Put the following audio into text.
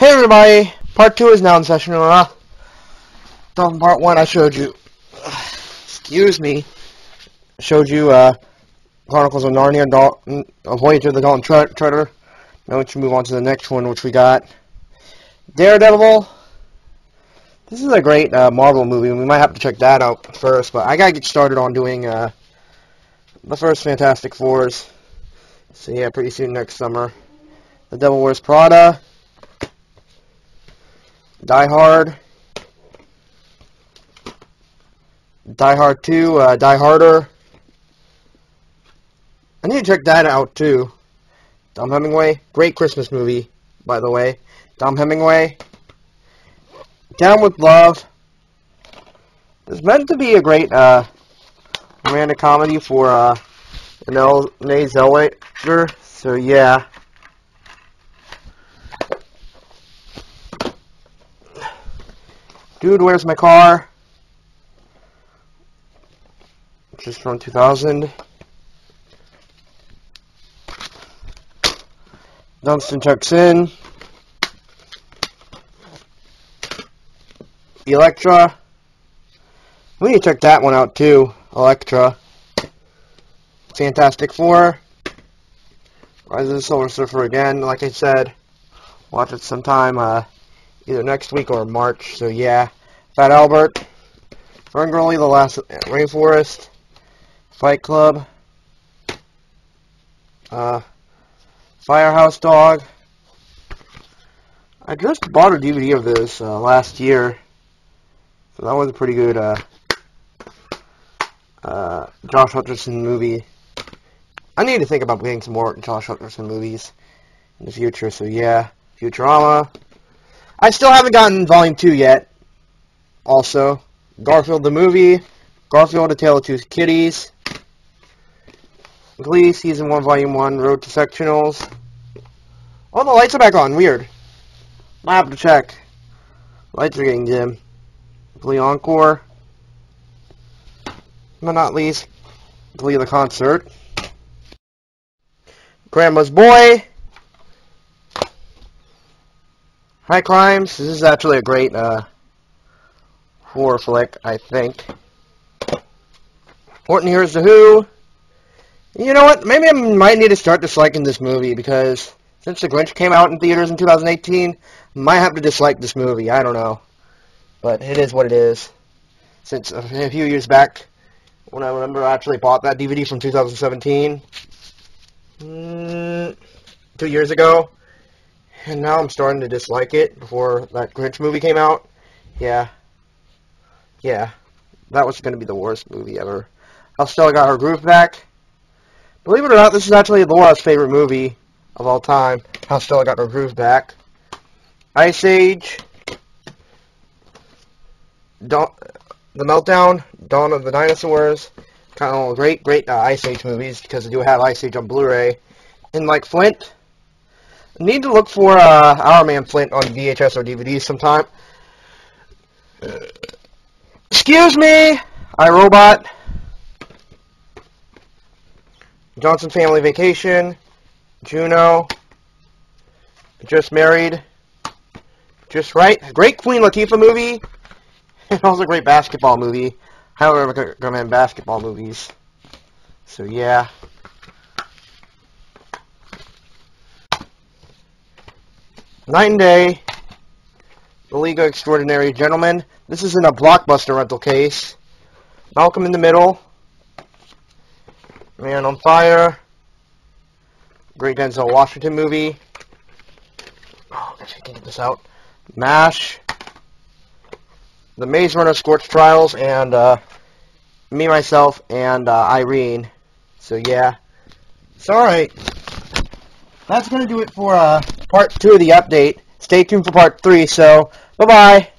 Hey everybody, part two is now in session. Uh, on part one I showed you, excuse me, I showed you uh, Chronicles of Narnia, Dal a Voyage of the Tre Treader. Now let's move on to the next one, which we got Daredevil. This is a great uh, Marvel movie, we might have to check that out first, but I gotta get started on doing uh, the first Fantastic Fours. So yeah, pretty soon next summer. The Devil Wears Prada. Die Hard. Die Hard 2, uh, Die Harder. I need to check that out too. Dom Hemingway, great Christmas movie, by the way. Dom Hemingway. Down with Love. It's meant to be a great uh, romantic comedy for uh, Renee Zellweger, so yeah. Dude, where's my car? Just from 2000. Dunston checks in. Elektra. We need to check that one out too. Elektra. Fantastic Four. Rise of the Silver Surfer again, like I said. Watch it sometime. Uh, either next week or March. So yeah, Fat Albert, Ferngully, The Last Rainforest, Fight Club, uh, Firehouse Dog. I just bought a DVD of this uh, last year, so that was a pretty good uh, uh, Josh Hutcherson movie. I need to think about getting some more Josh Hutcherson movies in the future, so yeah, Futurama. I still haven't gotten Volume 2 yet. Also, Garfield the movie, Garfield A Tale of Two Kitties, Glee Season 1 Volume 1, Road to Sectionals. Oh, the lights are back on. Weird. I have to check. Lights are getting dim. Glee Encore. But not least, Glee the Concert. Grandma's Boy. High Crimes. This is actually a great uh, horror flick, I think. Horton Hears the Who. You know what? Maybe I might need to start disliking this movie because since The Grinch came out in theaters in 2018, I might have to dislike this movie. I don't know. But it is what it is. Since a few years back, when I remember I actually bought that DVD from 2017, mm, two years ago, and now I'm starting to dislike it before that Grinch movie came out. Yeah. Yeah. That was going to be the worst movie ever. How Stella Got Her Groove Back. Believe it or not, this is actually Laura's favorite movie of all time. How Stella Got Her Groove Back. Ice Age. Dawn, the Meltdown. Dawn of the Dinosaurs. Kind of great, great uh, Ice Age movies because I do have Ice Age on Blu-ray. In Like Flint need to look for uh, Our Man Flint on VHS or DVD sometime. excuse me, I, Robot. Johnson Family Vacation, Juno, Just Married, Just Right, great Queen Latifah movie, and also a great basketball movie. Highly recommend basketball movies. So yeah. Knight and Day, The League of Extraordinary Gentlemen. This is in a blockbuster rental case. Malcolm in the Middle, Man on Fire, great Denzel Washington movie. Oh, I guess I can get this out. MASH, The Maze Runner Scorched Trials, and uh, me, myself, and uh, Irene. So yeah, it's alright. That's going to do it for uh, part two of the update. Stay tuned for part three, so bye-bye.